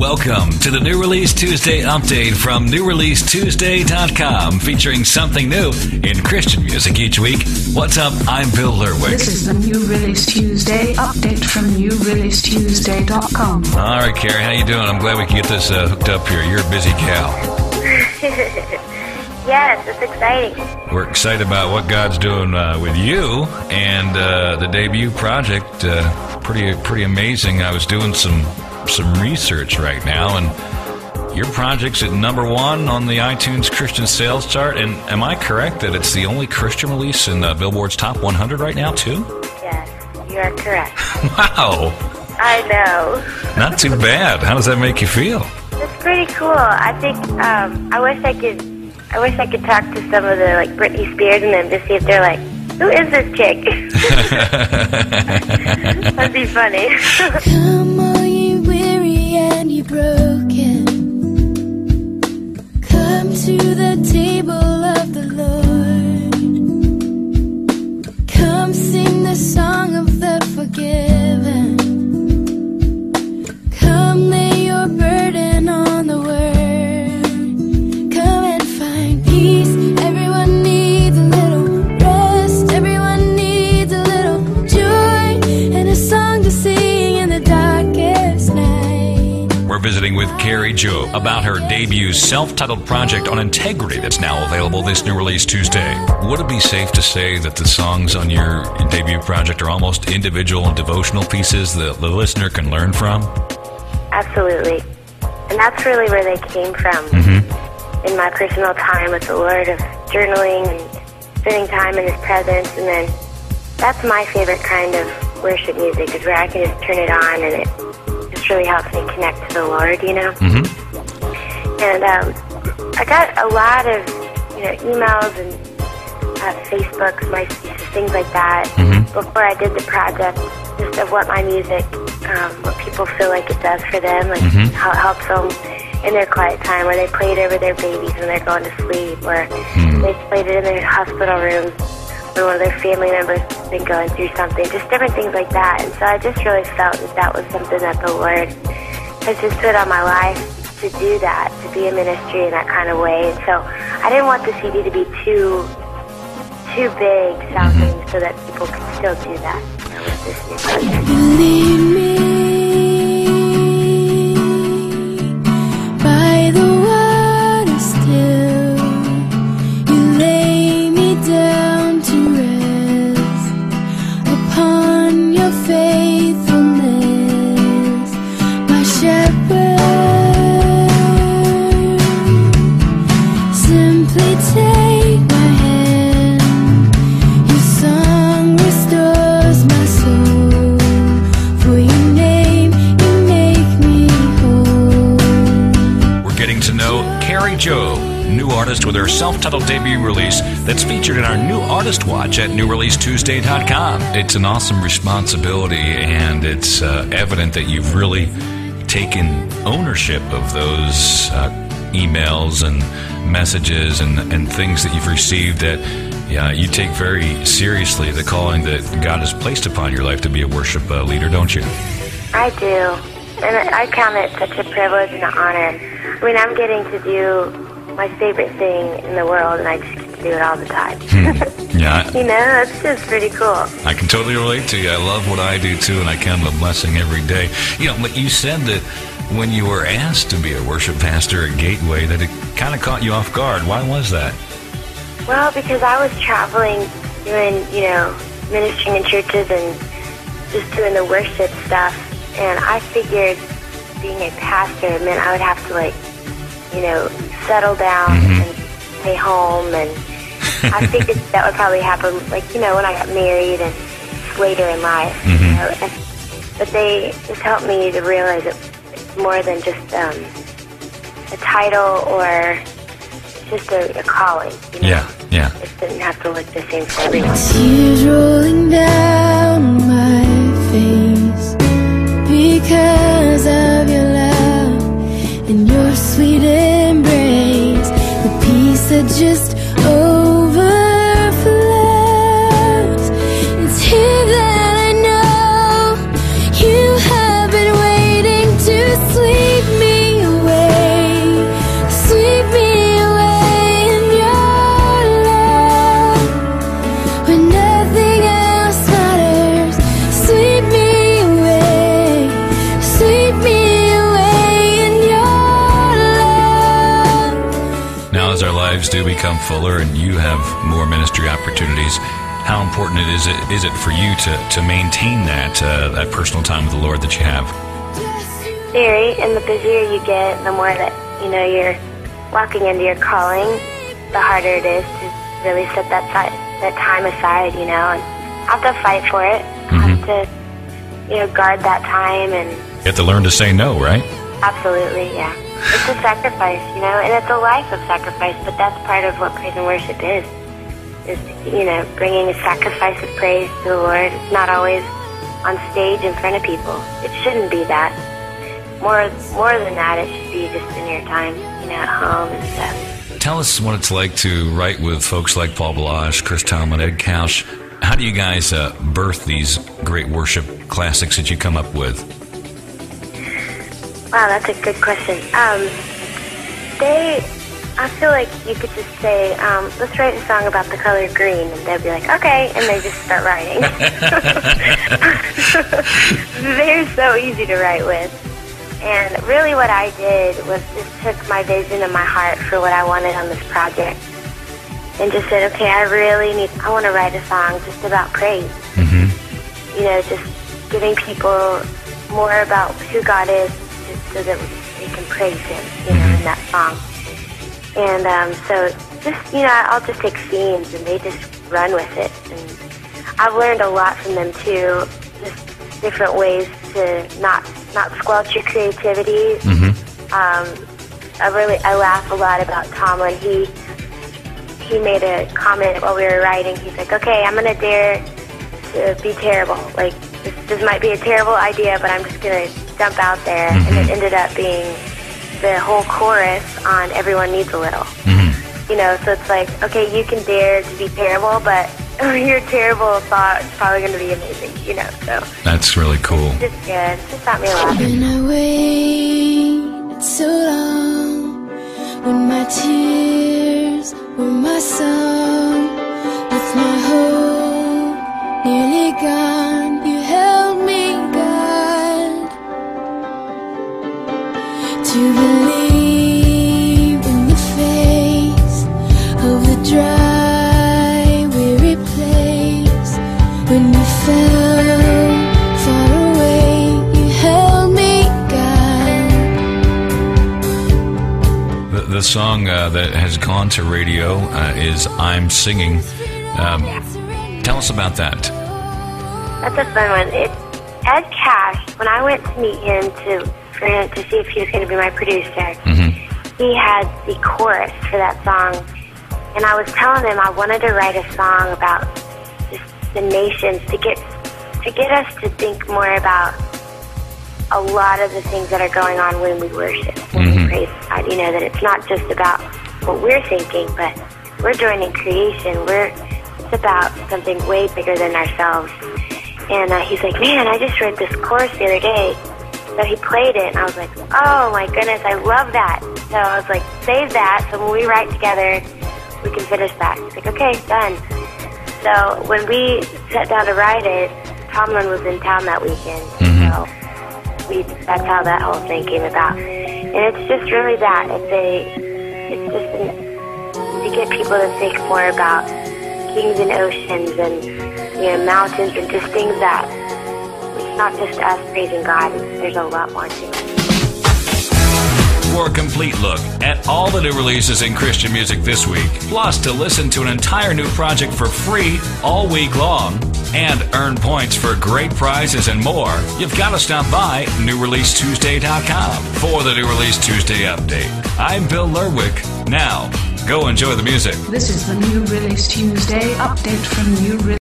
Welcome to the New Release Tuesday update from NewReleaseTuesday.com, featuring something new in Christian music each week. What's up? I'm Bill Lerwick. This is the New Release Tuesday update from NewReleaseTuesday.com. All right, Kari, how you doing? I'm glad we can get this uh, hooked up here. You're a busy gal. yes, it's exciting. We're excited about what God's doing uh, with you and uh, the debut project. Uh, pretty, pretty amazing. I was doing some some research right now, and your project's at number one on the iTunes Christian sales chart. And am I correct that it's the only Christian release in uh, Billboard's top 100 right now, too? Yes, you are correct. wow. I know. Not too bad. How does that make you feel? It's pretty cool. I think um, I wish I could. I wish I could talk to some of the like Britney Spears and them to see if they're like, who is this chick? That'd be funny. And visiting with Kari Jobe about her debut self titled project on integrity that's now available this new release Tuesday. Would it be safe to say that the songs on your debut project are almost individual and devotional pieces that the listener can learn from? Absolutely, and that's really where they came from. Mm-hmm. In my personal time with the Lord of journaling and spending time in His presence, and then that's my favorite kind of worship music is where I can just turn it on and it really helps me connect to the Lord, you know. And um, I got a lot of you know emails and uh, Facebooks, MySpaces, things like that before I did the project, just of what my music, um, what people feel like it does for them, like how it helps them in their quiet time, where they play it over their babies when they're going to sleep, or they played it in their hospital rooms when one of their family members has been going through something, just different things like that. And so I just really felt that that was something that the Lord has just put on my life to do that, to be a ministry in that kind of way. And so I didn't want the CD to be too too big sounding mm-hmm. so that people could still do that you know, with this new project. Lead me getting to know Kari Jobe, new artist with her self titled debut release that's featured in our new artist watch at newreleasetuesday.com. It's an awesome responsibility, and it's uh, evident that you've really taken ownership of those uh, emails and messages and, and things that you've received that. Yeah, you take very seriously the calling that God has placed upon your life to be a worship uh, leader, don't you? I do. And I count it such a privilege and an honor. I mean, I'm getting to do my favorite thing in the world, and I just get to do it all the time. Hmm. Yeah, you know, that's just pretty cool. I can totally relate to you. I love what I do too, and I count it a blessing every day. You know, but you said that when you were asked to be a worship pastor at Gateway, that it kind of caught you off guard. Why was that? Well, because I was traveling, doing, you know, ministering in churches and just doing the worship stuff, and I figured being a pastor meant I would have to, like, you know, settle down and stay home, and I figured that would probably happen, like, you know, when I got married and later in life. You know? and, but they just helped me to realize that it's more than just um, a title or just a, a calling. You know? Yeah, yeah. It didn't have to look the same for everyone. Tears rolling down my face because of your love and sweet embrace. The peace that just do become fuller and you have more ministry opportunities, how important it is it is it for you to, to maintain that uh, that personal time with the Lord that you have? Very, and the busier you get, the more that you know you're walking into your calling, the harder it is to really set that side, that time aside. You know, and have to fight for it. Have to you know guard that time and You have to learn to say no, right? Absolutely, yeah. It's a sacrifice, you know, and it's a life of sacrifice, but that's part of what praise and worship is. Is, you know, bringing a sacrifice of praise to the Lord. It's not always on stage in front of people. It shouldn't be that. More, more than that, it should be just in your time, you know, at home and stuff. Tell us what it's like to write with folks like Paul Baloche, Chris Tomlin, Ed Cash. How do you guys uh, birth these great worship classics that you come up with? Wow, that's a good question. Um, they, I feel like you could just say, um, let's write a song about the color green, and they'd be like, okay, and they just start writing. They're so easy to write with. And really what I did was just took my vision and my heart for what I wanted on this project and just said, okay, I really need, I want to write a song just about praise. Mm-hmm. You know, just giving people more about who God is just so that they can praise Him, you know, in that song. And um, so just, you know, I'll just take scenes and they just run with it. And I've learned a lot from them too, just different ways to not not squelch your creativity. Um, I really I laugh a lot about Tomlin. He he made a comment while we were writing. He's like, "Okay, I'm gonna dare to be terrible. Like this, this might be a terrible idea, but I'm just gonna jump out there." And it mm-hmm. ended up being the whole chorus on "Everyone Needs a Little." Mm-hmm. You know, so it's like, okay, you can dare to be terrible, but your terrible thought is probably going to be amazing. You know, so That's really cool. just good. Just got me laughing. When I waited so long, when my tears song uh, that has gone to radio uh, is "I'm Singing." Um, tell us about that. That's a fun one. It, Ed Cash, when I went to meet him to for him to see if he was going to be my producer, he had the chorus for that song, and I was telling him I wanted to write a song about just the nations to get to get us to think more about a lot of the things that are going on when we worship, when we praise God. You know that it's not just about what we're thinking, but we're joining creation. We're it's about something way bigger than ourselves. And uh, he's like, man, I just read this chorus the other day. So he played it, and I was like, oh my goodness, I love that. So I was like, save that, so when we write together, we can finish that. He's like, okay, done. So when we sat down to write it, Tomlin was in town that weekend. So we, that's how that whole thing came about. And it's just really that. It's a, it's just an, to get people to think more about kings and oceans and you know mountains and just things that it's not just us praising God. There's a lot more to it. For a complete look at all the new releases in Christian music this week, plus to listen to an entire new project for free all week long, and earn points for great prizes and more, you've got to stop by NewReleaseTuesday.com for the New Release Tuesday update. I'm Bill Lerwick. Now, go enjoy the music. This is the New Release Tuesday update from New Release.